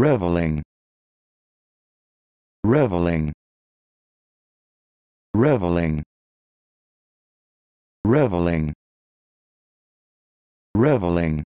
reveling. Reveling. Reveling. Reveling. Reveling.